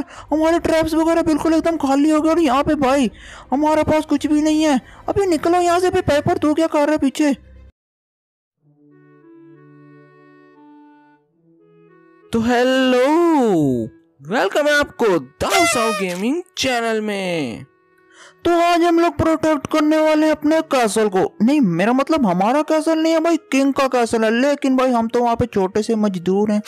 यार, हमारे ट्रैप्स वगैरह बिल्कुल एकदम खाली हो गए और यहाँ पे भाई, हमारे पास कुछ भी नहीं है। अभी निकलो यहाँ से पेपर तू क्या कर रहा है पीछे? तो हेलो वेलकम है आपको दाउसाउ गेमिंग चैनल में। तो आज हम लोग प्रोटेक्ट करने वाले हैं अपने कैसल को। नहीं, मेरा मतलब हमारा कैसल नहीं है भाई किंग का कैसल है। लेकिन भाई, हम तो वहाँ पे छोटे से मजदूर हैं।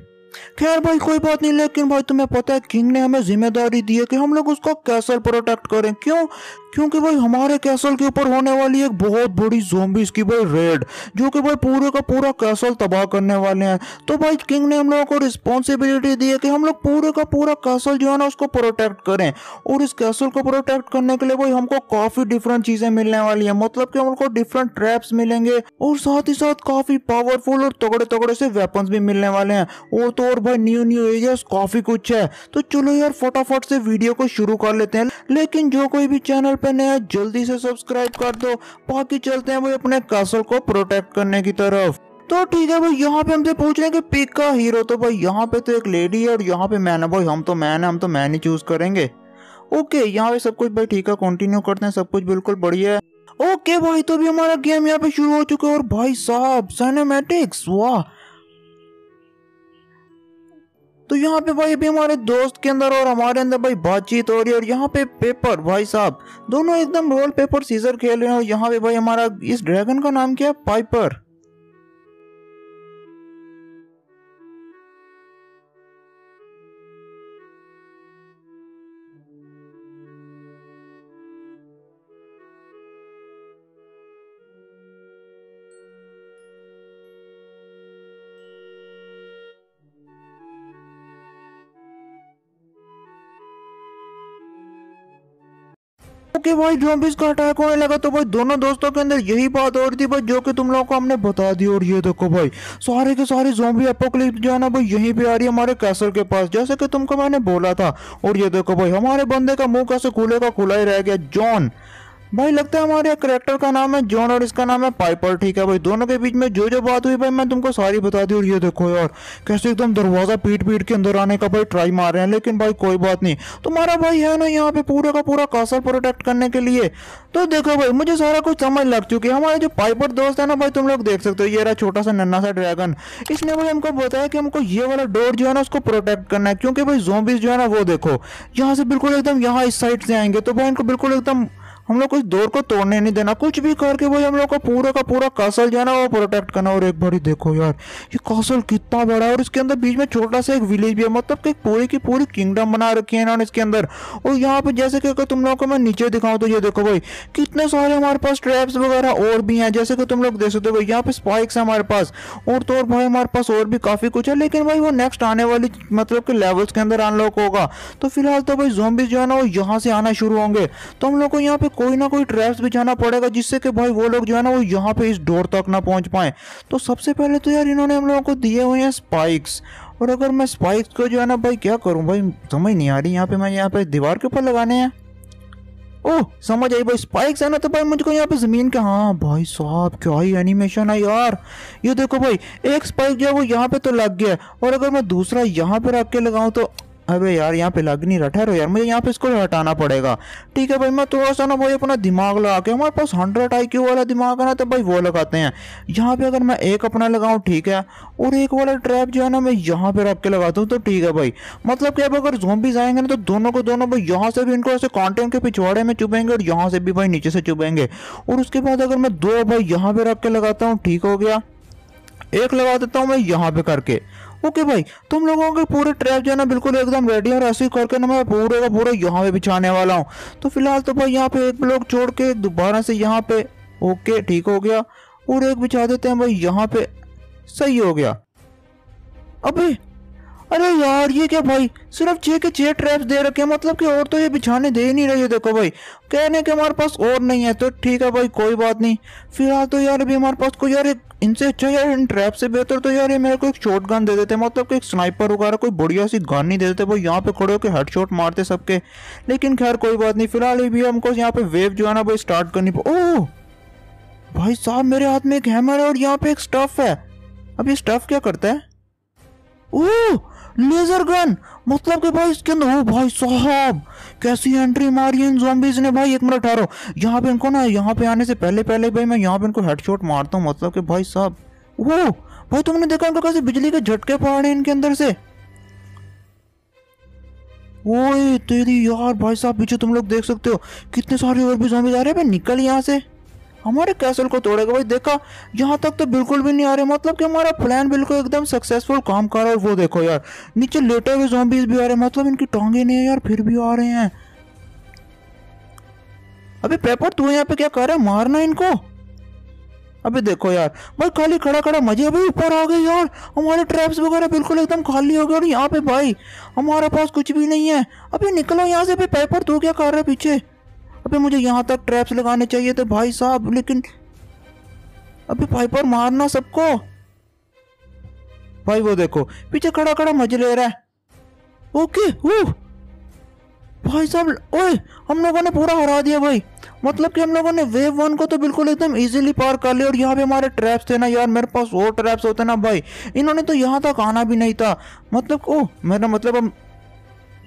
खैर भाई, कोई बात नहीं, लेकिन भाई तुम्हें पता है किंग ने हमें ज़िम्मेदारी दी है कि हम लोग उसको कैसल प्रोटेक्ट करें। क्यों? क्योंकि भाई हमारे कैसल के ऊपर होने वाली एक बहुत बड़ी जोम्बिस की भाई रेड जो कि भाई पूरे का पूरा कैसल तबाह करने वाले हैं। तो भाई किंग ने हम लोगों को रिस्पॉन्सिबिलिटी दी है कि हम लोग पूरे का पूरा कैसल जो है ना उसको प्रोटेक्ट करें। और इस कैसल को प्रोटेक्ट करने के लिए भाई हमको काफ़ी डिफरेंट चीज़ें मिलने वाली है। मतलब कि हमको डिफरेंट ट्रैप्स मिलेंगे और साथ ही साथ काफ़ी पावरफुल और तगड़े तगड़े से वेपन्स भी मिलने वाले हैं। और तो और भाई न्यू न्यू एरियाज़ काफ़ी कुछ है। तो चलो यार, फटाफट से वीडियो को शुरू कर लेते हैं। लेकिन जो कोई भी चैनल पे नया, जल्दी से सब्सक्राइब कर दो, बाकी चलते हैं भाई अपने कैसल को प्रोटेक्ट करने की तरफ़। तो ठीक है भाई, यहाँ पे हमसे पूछ रहे हैं कि पिक का हीरो तो भाई यहाँ पे तो एक लेडी है और यहाँ पे मैन है। भाई हम तो मैन है, हम तो मैन ही चूज़ करेंगे। ओके यहाँ पे सब कुछ भाई ठीक है कंटिन्यू करते हैं, सब कुछ बिल्कुल बढ़िया है। ओके भाई तो भी हमारा गेम यहाँ पे शुरू हो चुका है और भाई साहब सिनेमैटिक्स वाह! तो यहाँ पे भाई अभी हमारे दोस्त के अंदर और हमारे अंदर भाई बातचीत हो रही है और यहाँ पे पेपर, भाई साहब, दोनों एकदम रोल पेपर सीजर खेल रहे हैं और यहाँ पे भाई हमारा इस ड्रैगन का नाम क्या है? पाइपर ओके भाई जॉम्बिस का अटैक होने लगा तो भाई दोनों दोस्तों के अंदर यही बात हो रही थी भाई, जो कि तुम लोगों को हमने बता दी। और ये देखो भाई, सारे के सारे जोम्बी एपोक्लिप्स जो है ना भाई, यहीं पे आ रही है हमारे कैसल के पास। जैसे कि तुमको मैंने बोला था, और ये देखो भाई, हमारे बंदे का मुँह कैसे खुले का खुला ही रह गया। जॉन भाई, लगता है हमारे करेक्टर का नाम है जॉन और इसका नाम है पाइपर ठीक है भाई? दोनों के बीच में जो जो बात हुई भाई, मैं तुमको सारी बता दी। और ये देखो यार, कैसे एकदम दरवाज़ा पीट पीट के अंदर आने का भाई ट्राई मार रहे हैं। लेकिन भाई, कोई बात नहीं। तुम्हारा भाई है ना यहाँ पे पूरे का पूरा कासल प्रोटेक्ट करने के लिए। तो देखो भाई, मुझे सारा कुछ समझ लग चुकी है। हमारे जो पाइपर दोस्त है ना भाई, तुम लोग देख सकते हो, ये रहा छोटा सा नन्ना सा ड्रैगन इसने भाई हमको बताया कि हमको ये वाला डोर जो है ना, उसको प्रोटेक्ट करना है। क्योंकि भाई जोम्बिस जो है ना, वो देखो, यहाँ से बिल्कुल एकदम यहाँ इस साइड से आएँगे। तो भाई इनको बिल्कुल एकदम हम लोग कुछ दौर को तोड़ने नहीं देना, कुछ भी करके भाई हम लोग को पूरा का पूरा कासल जो है ना वो प्रोटेक्ट करना। और एक बारी देखो यार, ये कासल कितना बड़ा है और इसके अंदर बीच में छोटा सा एक विलेज भी है मतलब कि पूरी की पूरी किंगडम बना रखी है इन्होंने इसके अंदर। और यहाँ पे जैसे कि अगर तुम लोगों को मैं नीचे दिखाऊँ तो ये देखो भाई, कितने सारे हमारे पास ट्रैप्स वगैरह और भी हैं। जैसे कि तुम लोग देख सकते हो यहाँ पे स्पाइक्स है हमारे पास और तो और भाई हमारे पास और भी काफ़ी कुछ है, लेकिन भाई वो नेक्स्ट आने वाली मतलब कि लेवल्स के अंदर अनलॉक होगा। तो फ़िलहाल तो भाई जोम्बिस जो है ना, वो यहाँ से आना शुरू होंगे। तो हम लोग को यहाँ पे कोई ना कोई ट्रैप्स भी जाना पड़ेगा जिससे कि भाई वो लोग जो है ना वो यहाँ पे इस डोर तक ना पहुँच पाए। तो सबसे पहले तो यार इन्होंने हम लोगों को दिए हुए हैं स्पाइक्स और अगर मैं स्पाइक्स को जो है ना भाई क्या करूँ? भाई समझ नहीं आ रही यहाँ पे मैं यहाँ पे दीवार के ऊपर लगाने हैं। ओह, समझ आई भाई स्पाइक्स है ना तो भाई मुझको यहाँ पे ज़मीन के हाँ भाई साहब, क्या ही एनिमेशन है यार। ये देखो भाई, एक स्पाइक जो है वो यहाँ पे तो लग गया और अगर मैं दूसरा यहाँ पे रख के लगाऊँ तो अबे यार, यहाँ पे लग नहीं रहा, ठहरो यार, मुझे यहाँ पे इसको हटाना पड़ेगा। ठीक है भाई, मैं थोड़ा सा ना भाई अपना दिमाग लगा के, हमारे पास हंड्रेड आई वाला दिमाग है ना तो भाई वो लगाते हैं। यहाँ पे अगर मैं एक अपना लगाऊँ, ठीक है, और एक वाला ट्रैप जो है ना, मैं यहाँ पे रख के लगाता हूँ तो ठीक है भाई। मतलब कि अब अगर जोम्बिस आएँगे ना तो दोनों को दोनों, भाई, यहाँ से भी इनको ऐसे कॉन्टेंट के पिछवाड़े में चुभेंगे, और यहाँ से भी भाई नीचे से चुभेंगे। और उसके बाद अगर मैं दो, भाई, यहाँ पे रख के लगाता हूँ, ठीक हो गया। एक लगा देता हूँ मैं यहाँ पे करके। ओके भाई, तुम लोगों के पूरे ट्रैप जो है ना, बिल्कुल एकदम रेडी और ऐसे ही करके ना मैं पूरे का पूरा यहाँ पे बिछाने वाला हूँ। तो फ़िलहाल तो भाई, यहाँ पे एक ब्लॉक छोड़ के दोबारा से यहाँ पे ओके ठीक हो गया। और एक बिछा देते हैं भाई, यहाँ पे। सही हो गया। अबे अरे यार, ये क्या भाई? सिर्फ़ छह के छह ट्रैप्स दे रखे हैं मतलब कि और तो ये बिछाने दे ही नहीं रही है, देखो भाई। कहने के हमारे पास और नहीं है तो ठीक है भाई, कोई बात नहीं। फ़िलहाल तो यार अभी हमारे पास कोई यार इनसे अच्छा यार, इन ट्रैप से बेहतर तो यार ये मेरे को एक शॉर्ट गन दे देते मतलब कि एक स्नाइपर वगैरह, कोई बढ़िया सी गन नहीं दे देते भाई। यहाँ पे खड़े होकर हेड शॉट मारते सबके। लेकिन खैर, कोई बात नहीं, फ़िलहाल भी हमको यहाँ पे वेव जो है ना भाई स्टार्ट करनी ओह! भाई साहब, मेरे हाथ में एक हैमर है और यहाँ पे एक स्टफ़ है। अब ये स्टफ़ क्या करता है? ओह! Laser gun. मतलब कि भाई इसके अंदर, ओ भाई साहब, कैसी एंट्री मारी इन zombies ने भाई, एक मिनट ठहरो। यहाँ पे इनको ना, यहाँ पे आने से पहले पहले भाई मैं यहाँ पे इनको हेडशॉट मारता हूँ मतलब कि भाई साहब। वो भाई तुमने देखा इनको कैसे बिजली के झटके पड़ इनके अंदर से? ओए तेरी यार, भाई साहब, पीछे तुम लोग देख सकते हो। कितने सारे और भी zombies आ रहे हैं भाई, निकल यहाँ से। हमारे कैसल को तोड़ेगा। भाई देखा, यहाँ तक तो बिल्कुल भी नहीं आ रहे। मतलब कि हमारा प्लान बिल्कुल एकदम सक्सेसफुल काम कर रहा है। वो देखो यार, नीचे लेटे हुए zombies भी आ रहे हैं। मतलब इनकी टांगे नहीं है यार, फिर भी आ रहे हैं। अबे पेपर तू यहाँ पे क्या कर रहा है? मारना इनको? अबे देखो यार, भाई खाली खड़ा खड़ा मज़े। अभी ऊपर आ गए यार। हमारे ट्रैप्स वगैरह बिल्कुल एकदम खाली हो गए। और यहाँ पे भाई, हमारे पास कुछ भी नहीं है। अबे निकलो यहाँ से। अबे पेपर तू क्या कर रहा पीछे? अबे मुझे यहाँ तक ट्रैप्स लगाने चाहिए थे भाई साहब, लेकिन अबे पाइपर मारना सबको। भाई वो देखो, पीछे खड़ा खड़ा मज़े ले रहा है। ओके, वो। भाई साहब, ओए, हम लोगों ने पूरा हरा दिया भाई। मतलब कि हम लोगों ने वेव वन को तो बिल्कुल एकदम इजीली पार कर लिया, और यहाँ पे हमारे ट्रैप्स थे ना यार, मेरे पास और ट्रैप्स होते ना भाई। इन्होंने तो यहाँ तक आना भी नहीं था। मतलब ओ मेरा मतलब हम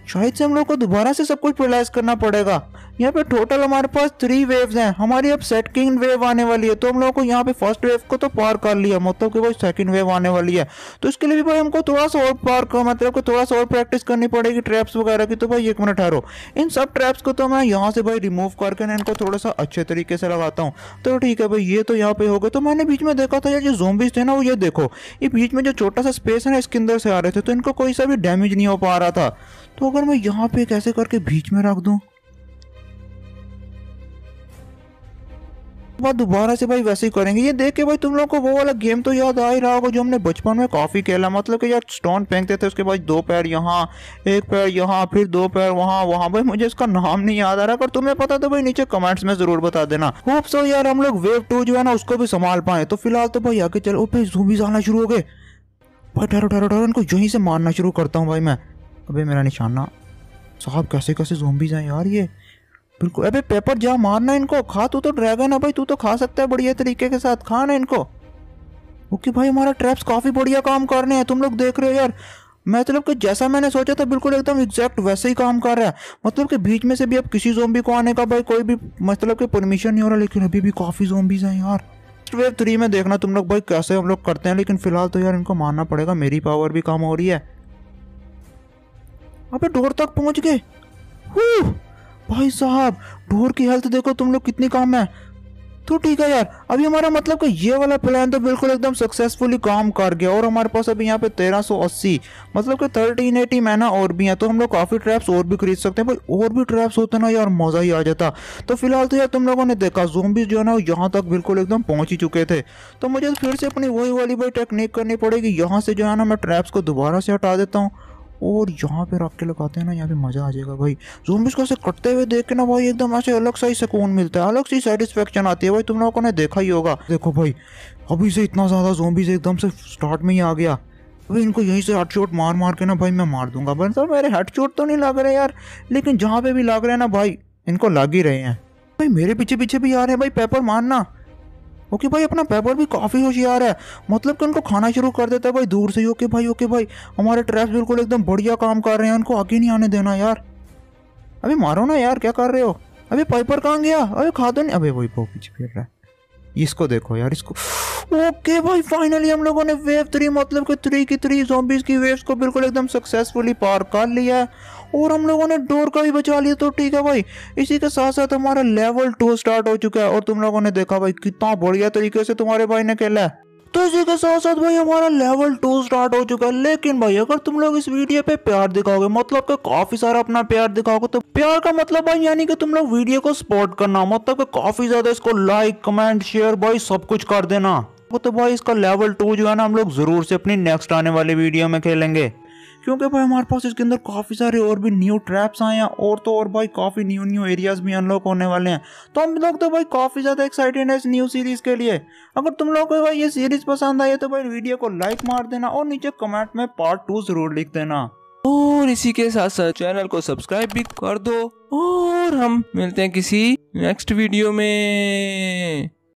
शायद से हम लोग को दोबारा से सब कुछ रियलाइज़ करना पड़ेगा। यहाँ पे टोटल हमारे पास थ्री वेव्स हैं। हमारी अब सेकंड वेव आने वाली है तो हम लोगों को यहाँ पे फ़र्स्ट वेव को तो पार कर लिया मतलब कि भाई सेकंड वेव आने वाली है। तो इसके लिए भी भाई हमको थोड़ा सा और पार कर मतलब कि थोड़ा सा और प्रैक्टिस करनी पड़ेगी ट्रैप्स वगैरह की। तो भाई एक मिनट ठहरो। इन सब ट्रैप्स को तो मैं यहाँ से भाई रिमूव करके ना इनको थोड़ा सा अच्छे तरीके से लगाता हूँ। तो ठीक है भाई, ये तो यहाँ पे हो गए तो मैंने बीच में देखा था यार, जो जोम्बिस थे ना, वो ये देखो, ये बीच में जो छोटा सा स्पेस है ना, इसके अंदर से आ रहे थे तो इनको कोई सा भी डैमेज नहीं हो पा रहा था। तो अगर मैं यहाँ पे कैसे करके बीच में रख दूँ? बाद दोबारा से भाई वैसे ही करेंगे। ये देख के भाई तुम लोग को वो वाला गेम तो याद आ ही रहा होगा जो हमने बचपन में काफ़ी खेला। मतलब कि यार स्टोन फेंकते थे, उसके बाद दो पैर यहाँ, एक पैर यहाँ, फिर दो पैर वहाँ वहाँ। भाई मुझे इसका नाम नहीं याद आ रहा। अगर तुम्हें पता तो भाई नीचे कमेंट्स में ज़रूर बता देना। होप सो यार हम लोग वेव टू जो है ना, उसको भी संभाल पाए। तो फ़िलहाल तो भाई आगे चलो। भाई जूबीज आना शुरू हो गए। भाई ठहरो ठहरो ठहरो इनको यहीं से मारना शुरू करता हूँ भाई मैं। अबे मेरा निशाना। साहब, कैसे कैसे जोम्बीज हैं यार ये? बिल्कुल, अबे पेपर जा मारना इनको। खा तू तो ड्रैगन है भाई, तू तो खा सकता है बढ़िया तरीके के साथ। खा ना इनको। ओके भाई, हमारा ट्रैप्स काफ़ी बढ़िया काम कर रहे हैं। तुम लोग देख रहे हो यार। मतलब कि जैसा मैंने सोचा था, बिल्कुल एकदम एग्जैक्ट वैसे ही काम कर रहा है। मतलब कि बीच में से भी अब किसी जोम्बी को आने का भाई कोई भी मतलब कि परमिशन नहीं हो रहा, लेकिन अभी भी काफ़ी जोम्बीज हैं यार। वेव थ्री में देखना तुम लोग भाई कैसे हम लोग करते हैं, लेकिन फ़िलहाल तो यार इनको मानना पड़ेगा। मेरी पावर भी कम हो रही है। अबे डोर तक पहुँच गए। भाई साहब, डोर की हेल्थ देखो तुम लोग कितनी काम है। तो ठीक है यार, अभी हमारा मतलब कि ये वाला प्लान तो बिल्कुल एकदम सक्सेसफुली काम कर गया और हमारे पास अभी यहाँ पे 1380 मतलब कि 1380 मैना और भी हैं तो हम लोग काफ़ी ट्रैप्स और भी खरीद सकते हैं। भाई, और भी ट्रैप्स होते ना यार, मज़ा ही आ जाता। तो फ़िलहाल तो यार तुम लोगों ने देखा जोम्बिस जो है ना, यहाँ तक बिल्कुल एकदम पहुँच ही चुके थे। तो मुझे फिर से अपनी वही वाली भाई टेक्निक करनी पड़ेगी। यहाँ से जो है ना, मैं ट्रैप्स को दोबारा से हटा देता हूँ। और यहाँ पे रख के लगाते हैं ना, यहाँ पे मज़ा आ जाएगा भाई। जोम्बिस को ऐसे कटते हुए देख के ना भाई, एकदम ऐसे अलग सा ही सुकून मिलता है, अलग सी सेटिस्फेक्शन आती है भाई तुम लोगों ने देखा ही होगा। देखो भाई, अभी से इतना ज़्यादा जोम्बिस एकदम से स्टार्ट में ही आ गया। अभी इनको यहीं से हेडशॉट मार मार के ना भाई मैं मार दूँगा। बस सर मेरे हेडशॉट तो नहीं लग रहे यार, लेकिन जहाँ पे भी लग रहे हैं ना भाई, इनको लग ही रहे हैं। भाई मेरे पीछे पीछे भी आ रहे हैं भाई पेपर मारना। ओके भाई, अपना पेपर भी काफ़ी होशियार है। मतलब कि उनको खाना शुरू कर देता है भाई, दूर से ही। ओके भाई ओके भाई, हमारे ट्रैप्स बिल्कुल एकदम बढ़िया काम कर रहे हैं। उनको आगे नहीं आने देना यार। अभी मारो ना यार, क्या कर रहे हो? अभी पाइपर कहाँ गया? अभी खा दो नहीं। अभी वही पो पीछे फिर रहा है। इसको देखो यार, इसको ओके भाई फाइनली हम लोगों ने वेव थ्री मतलब कि थ्री की थ्री जॉम्बीज की वेव्स को बिल्कुल एकदम सक्सेसफुली पार कर लिया है। और हम लोगों ने डोर का भी बचा लिया तो ठीक है भाई। इसी के साथ साथ हमारा लेवल टू स्टार्ट हो चुका है, और तुम लोगों ने देखा भाई, कितना बढ़िया तरीके से तुम्हारे भाई ने खेला है। तो इसी के साथ साथ भाई, हमारा लेवल टू स्टार्ट हो चुका है। लेकिन भाई, अगर तुम लोग इस वीडियो पे प्यार दिखाओगे मतलब कि काफ़ी सारा अपना प्यार दिखाओगे तो प्यार का मतलब भाई, यानी कि तुम लोग वीडियो को सपोर्ट करना मतलब कि काफ़ी ज़्यादा इसको लाइक कमेंट शेयर भाई, सब कुछ कर देना। तो भाई इसका लेवल टू जो है ना हम लोग ज़रूर से अपनी नेक्स्ट आने वाली वीडियो में खेलेंगे। क्योंकि भाई हमारे पास इसके अंदर काफ़ी सारे और भी न्यू ट्रैप्स आए हैं और तो और भाई काफ़ी न्यू न्यू एरियाज़ भी अनलॉक होने वाले हैं। तो हम लोग तो भाई काफ़ी ज़्यादा एक्साइटेड है इस न्यू सीरीज़ के लिए। अगर तुम लोग को भाई ये सीरीज़ पसंद आई है तो भाई वीडियो को लाइक मार देना और नीचे कमेंट में पार्ट टू ज़रूर लिख देना। और इसी के साथ साथ चैनल को सब्सक्राइब भी कर दो और हम मिलते हैं किसी नेक्स्ट वीडियो में।